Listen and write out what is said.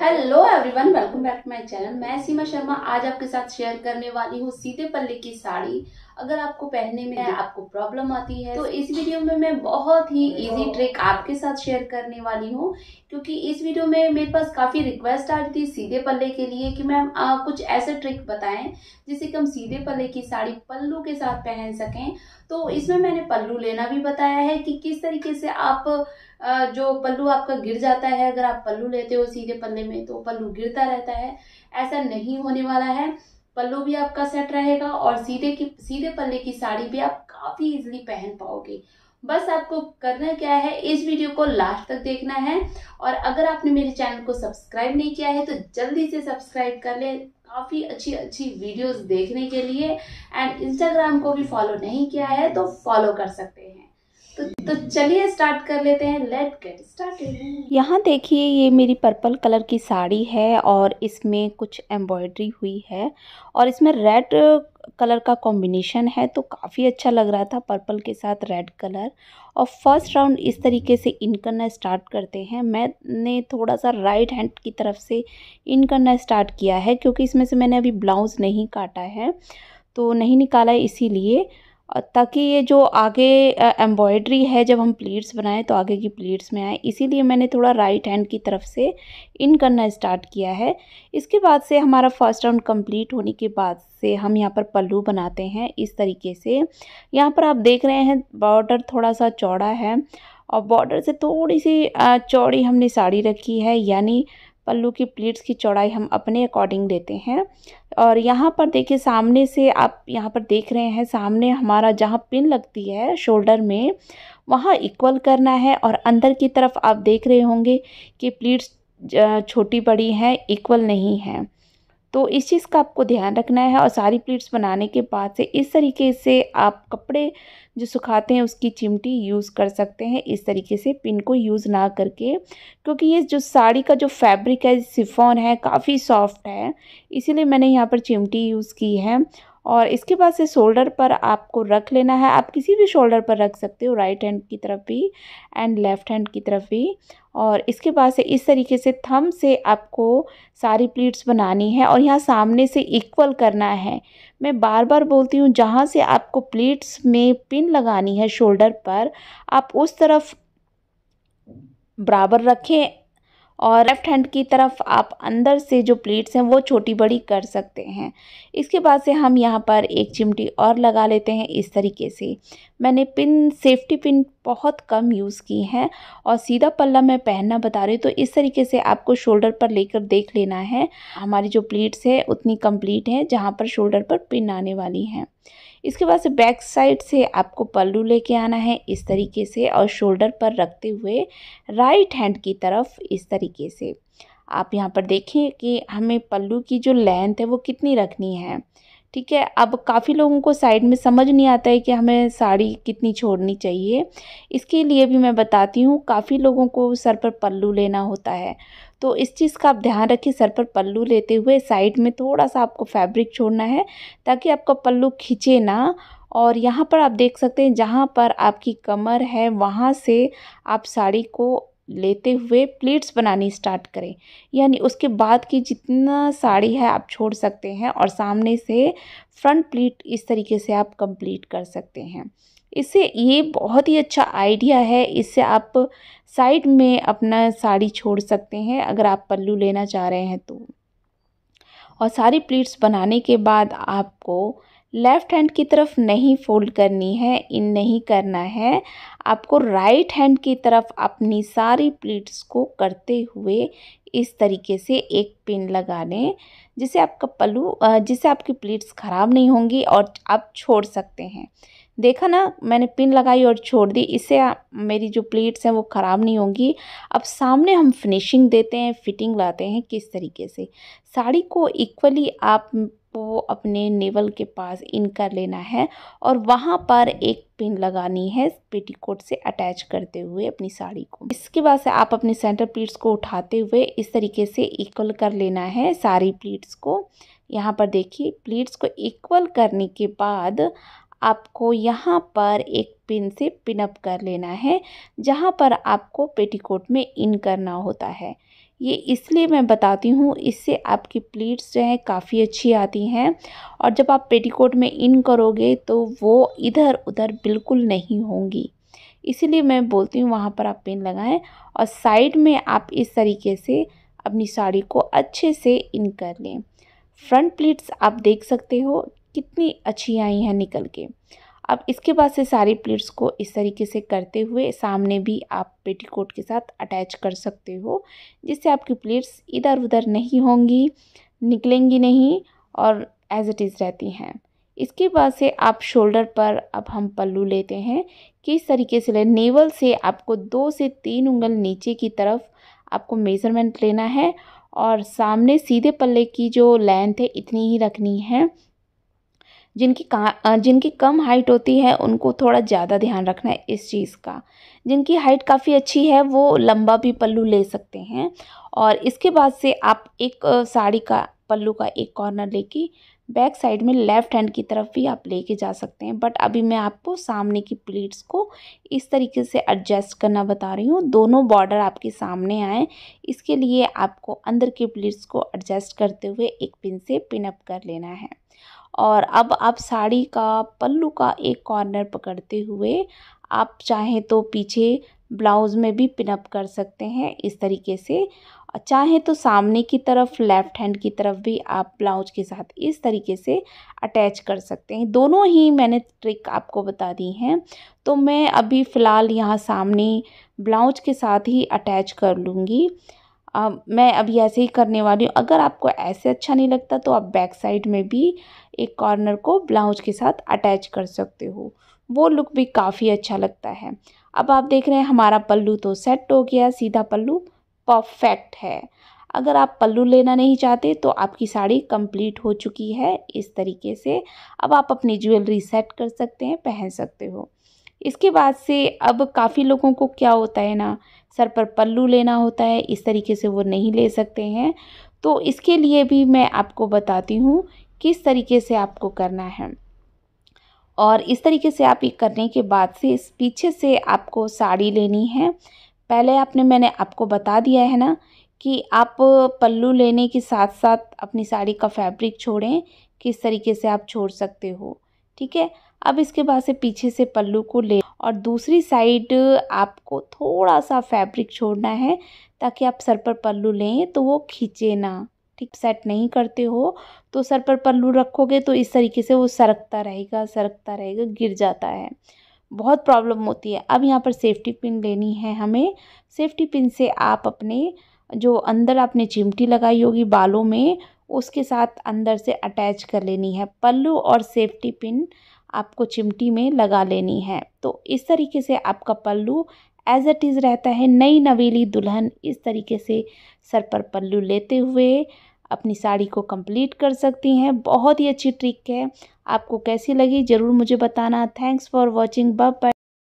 Hello everyone welcome back to my channel मैं सीमा शर्मा आज आपके साथ शेयर करने वाली हूँ सीधे पल्ले की साड़ी। अगर आपको पहनने में आपको प्रॉब्लम आती है तो इस वीडियो में मैं बहुत ही इजी ट्रिक आपके साथ शेयर करने वाली हूँ क्योंकि इस वीडियो में मेरे पास काफ़ी रिक्वेस्ट आ रही थी सीधे पल्ले के लिए कि मैम कुछ ऐसे ट्रिक बताएँ जिससे कि हम सीधे पल्ले की साड़ी पल्लू के साथ पहन सकें। तो इसमें मैंने पल्लू लेना भी बताया है कि किस तरीके से आप जो पल्लू आपका गिर जाता है अगर आप पल्लू लेते हो सीधे पल्ले में तो पल्लू गिरता रहता है। ऐसा नहीं होने वाला है। पल्लू भी आपका सेट रहेगा और सीधे की, सीधे पल्ले की साड़ी भी आप काफ़ी इजीली पहन पाओगे। बस आपको करना क्या है, इस वीडियो को लास्ट तक देखना है और अगर आपने मेरे चैनल को सब्सक्राइब नहीं किया है तो जल्दी से सब्सक्राइब कर ले काफ़ी अच्छी अच्छी वीडियोस देखने के लिए। एंड इंस्टाग्राम को भी फॉलो नहीं किया है तो फॉलो कर सकते हैं। तो तो चलिए स्टार्ट कर लेते हैं. लेट गेट स्टार्टेड यहाँ देखिए, ये मेरी पर्पल कलर की साड़ी है और इसमें कुछ एम्ब्रॉयडरी हुई है और इसमें रेड कलर का कॉम्बिनेशन है तो काफ़ी अच्छा लग रहा था पर्पल के साथ रेड कलर और फ़र्स्ट राउंड इस तरीके से इन करना स्टार्ट करते हैं. मैंने थोड़ा सा राइट हैंड की तरफ़ से इन करना स्टार्ट किया है क्योंकि इसमें से मैंने अभी ब्लाउज़ नहीं काटा है तो नहीं निकाला इसीलिए. ताकि ये जो आगे एम्ब्रॉयड्री है जब हम प्लीट्स बनाएँ तो आगे की प्लीट्स में आए। इसीलिए मैंने थोड़ा राइट हैंड की तरफ़ से इन करना स्टार्ट किया है। इसके बाद से हमारा फ़र्स्ट राउंड कंप्लीट होने के बाद से हम यहाँ पर पल्लू बनाते हैं इस तरीके से। यहाँ पर आप देख रहे हैं बॉर्डर थोड़ा सा चौड़ा है। और बॉर्डर से थोड़ी सी चौड़ी हमने साड़ी रखी है, यानी पल्लू की प्लीट्स की चौड़ाई हम अपने अकॉर्डिंग देते हैं। और यहाँ पर देखिए, सामने से आप यहाँ पर देख रहे हैं, सामने हमारा जहाँ पिन लगती है शोल्डर में, वहाँ इक्वल करना है और अंदर की तरफ़ आप देख रहे होंगे कि प्लीट्स छोटी बड़ी हैं, इक्वल नहीं हैं। तो इस चीज़ का आपको ध्यान रखना है और सारी प्लेट्स बनाने के बाद से इस तरीके से आप कपड़े जो सुखाते हैं उसकी चिमटी यूज़ कर सकते हैं, इस तरीके से पिन को यूज़ ना करके। क्योंकि ये जो साड़ी का जो फैब्रिक है, सिफोन है, काफ़ी सॉफ्ट है, इसीलिए मैंने यहाँ पर चिमटी यूज़ की है। और इसके बाद से शोल्डर पर आपको रख लेना है। आप किसी भी शोल्डर पर रख सकते हो राइट हैंड की तरफ़ भी एंड लेफ़्ट हैंड की तरफ़ भी। और इसके बाद से इस तरीके से थम से आपको सारी प्लीट्स बनानी है और यहाँ सामने से इक्वल करना है। मैं बार बार बोलती हूँ, जहाँ से आपको प्लीट्स में पिन लगानी है शोल्डर पर, आप उस तरफ़ बराबर रखें और लेफ़्ट हैंड की तरफ़ आप अंदर से जो प्लेट्स हैं, वो छोटी बड़ी कर सकते हैं। इसके बाद से हम यहाँ पर एक चिमटी और लगा लेते हैं इस तरीके से। मैंने पिन सेफ्टी पिन बहुत कम यूज़ की है और सीधा पल्ला मैं पहनना बता रही हूँ तो इस तरीके से आपको शोल्डर पर लेकर देख लेना है। हमारी जो प्लेट्स है, उतनी कंप्लीट है, जहाँ पर शोल्डर पर पिन आने वाली हैं। इसके बाद से बैक साइड से आपको पल्लू लेके आना है इस तरीके से और शोल्डर पर रखते हुए राइट हैंड की तरफ़ इस तरीके से। आप यहाँ पर देखें कि हमें पल्लू की जो लेंथ है वो कितनी रखनी है। ठीक है, अब काफ़ी लोगों को साइड में समझ नहीं आता है कि हमें साड़ी कितनी छोड़नी चाहिए। इसके लिए भी मैं बताती हूँ, काफ़ी लोगों को सर पर पल्लू लेना होता है। तो इस चीज़ का आप ध्यान रखिए, सर पर पल्लू लेते हुए साइड में थोड़ा सा आपको फैब्रिक छोड़ना है, ताकि आपका पल्लू खींचे ना। और यहाँ पर आप देख सकते हैं, जहाँ पर आपकी कमर है, वहाँ से आप साड़ी को लेते हुए प्लीट्स बनानी स्टार्ट करें। यानी उसके बाद की जितना साड़ी है, आप छोड़ सकते हैं और सामने से फ्रंट प्लीट इस तरीके से आप कंप्लीट कर सकते हैं। इससे ये बहुत ही अच्छा आइडिया है, इससे आप साइड में अपना साड़ी छोड़ सकते हैं, अगर आप पल्लू लेना चाह रहे हैं तो। और सारी प्लीट्स बनाने के बाद आपको लेफ़्ट हैंड की तरफ़ नहीं फोल्ड करनी है, इन नहीं करना है। आपको राइट हैंड की तरफ़ अपनी सारी प्लीट्स को करते हुए इस तरीके से एक पिन लगा लें, जिससे आपका पल्लू जिससे आपकी प्लीट्स ख़राब नहीं होंगी और आप छोड़ सकते हैं। देखा ना, मैंने पिन लगाई और छोड़ दी। इससे मेरी जो प्लेट्स हैं वो ख़राब नहीं होंगी। अब सामने हम फिनिशिंग देते हैं, फिटिंग लाते हैं किस तरीके से। साड़ी को इक्वली आप को अपने नेवल के पास इन कर लेना है और वहाँ पर एक पिन लगानी है पेटीकोट से अटैच करते हुए अपनी साड़ी को। इसके बाद से आप अपने सेंटर प्लीट्स को उठाते हुए इस तरीके से इक्वल कर लेना है सारी प्लीट्स को। यहाँ पर देखिए, प्लीट्स को इक्वल करने के बाद आपको यहाँ पर एक पिन से पिनअप कर लेना है, जहाँ पर आपको पेटीकोट में इन करना होता है। ये इसलिए मैं बताती हूँ, इससे आपकी प्लीट्स जो हैं काफ़ी अच्छी आती हैं और जब आप पेटीकोट में इन करोगे तो वो इधर उधर बिल्कुल नहीं होंगी। इसीलिए मैं बोलती हूँ, वहाँ पर आप पिन लगाएँ और साइड में आप इस तरीके से अपनी साड़ी को अच्छे से इन कर लें। फ्रंट प्लीट्स आप देख सकते हो कितनी अच्छी आई हैं निकल के। अब इसके बाद से सारी प्लेट्स को इस तरीके से करते हुए सामने भी आप पेटीकोट के साथ अटैच कर सकते हो, जिससे आपकी प्लेट्स इधर उधर नहीं होंगी, निकलेंगी नहीं और एज इट इज़ रहती हैं। इसके बाद से आप शोल्डर पर अब हम पल्लू लेते हैं किस तरीके से ले। नेवल से आपको दो से तीन उंगल नीचे की तरफ़ आपको मेज़रमेंट लेना है और सामने सीधे पल्ले की जो लेंथ है, इतनी ही रखनी है। जिनकी का जिनकी कम हाइट होती है, उनको थोड़ा ज़्यादा ध्यान रखना है इस चीज़ का। जिनकी हाइट काफ़ी अच्छी है, वो लंबा भी पल्लू ले सकते हैं। और इसके बाद से आप एक साड़ी का, पल्लू का एक कॉर्नर लेके बैक साइड में लेफ़्ट हैंड की तरफ़ भी आप लेके जा सकते हैं। बट अभी मैं आपको सामने की प्लीट्स को इस तरीके से एडजस्ट करना बता रही हूँ। दोनों बॉर्डर आपके सामने आए। इसके लिए आपको अंदर की प्लीट्स को एडजस्ट करते हुए एक पिन से पिन अप कर लेना है। और अब आप साड़ी का, पल्लू का एक कॉर्नर पकड़ते हुए आप चाहें तो पीछे ब्लाउज़ में भी पिनअप कर सकते हैं। इस तरीके से चाहें तो सामने की तरफ़ लेफ़्ट हैंड की तरफ़ भी आप ब्लाउज के साथ इस तरीके से अटैच कर सकते हैं। दोनों ही मैंने ट्रिक आपको बता दी हैं। तो मैं अभी फ़िलहाल यहाँ सामने ब्लाउज के साथ ही अटैच कर लूँगी। मैं अभी ऐसे ही करने वाली हूँ। अगर आपको ऐसे अच्छा नहीं लगता तो आप बैक साइड में भी एक कॉर्नर को ब्लाउज के साथ अटैच कर सकते हो। वो लुक भी काफ़ी अच्छा लगता है। अब आप देख रहे हैं हमारा पल्लू तो सेट हो गया, सीधा पल्लू। परफेक्ट है। अगर आप पल्लू लेना नहीं चाहते तो आपकी साड़ी कंप्लीट हो चुकी है। इस तरीके से अब आप अपनी ज्वेलरी सेट कर सकते हैं, पहन सकते हो। इसके बाद से अब काफ़ी लोगों को क्या होता है ना, सर पर पल्लू लेना होता है, इस तरीके से वो नहीं ले सकते हैं। तो इसके लिए भी मैं आपको बताती हूँ किस तरीके से आपको करना है। और इस तरीके से आप ये करने के बाद से इस पीछे से आपको साड़ी लेनी है। पहले आपने, मैंने आपको बता दिया है ना कि आप पल्लू लेने के साथ साथ अपनी साड़ी का फैब्रिक छोड़ें, किस तरीके से आप छोड़ सकते हो, ठीक है? अब इसके बाद से पीछे से पल्लू को ले और दूसरी साइड आपको थोड़ा सा फैब्रिक छोड़ना है ताकि आप सर पर पल्लू लें तो वो खींचे ना, ठीक? सेट नहीं करते हो तो सर पर पल्लू रखोगे तो इस तरीके से वो सरकता रहेगा सरकता रहेगा, गिर जाता है। बहुत प्रॉब्लम होती है। अब यहाँ पर सेफ्टी पिन लेनी है हमें। सेफ्टी पिन से आप अपने जो अंदर आपने चिमटी लगाई होगी बालों में, उसके साथ अंदर से अटैच कर लेनी है। पल्लू और सेफ्टी पिन आपको चिमटी में लगा लेनी है। तो इस तरीके से आपका पल्लू एज इट इज़ रहता है। नई नवेली दुल्हन इस तरीके से सर पर पल्लू लेते हुए अपनी साड़ी को कंप्लीट कर सकती हैं। बहुत ही अच्छी ट्रिक है। आपको कैसी लगी ज़रूर मुझे बताना। Thanks for watching bye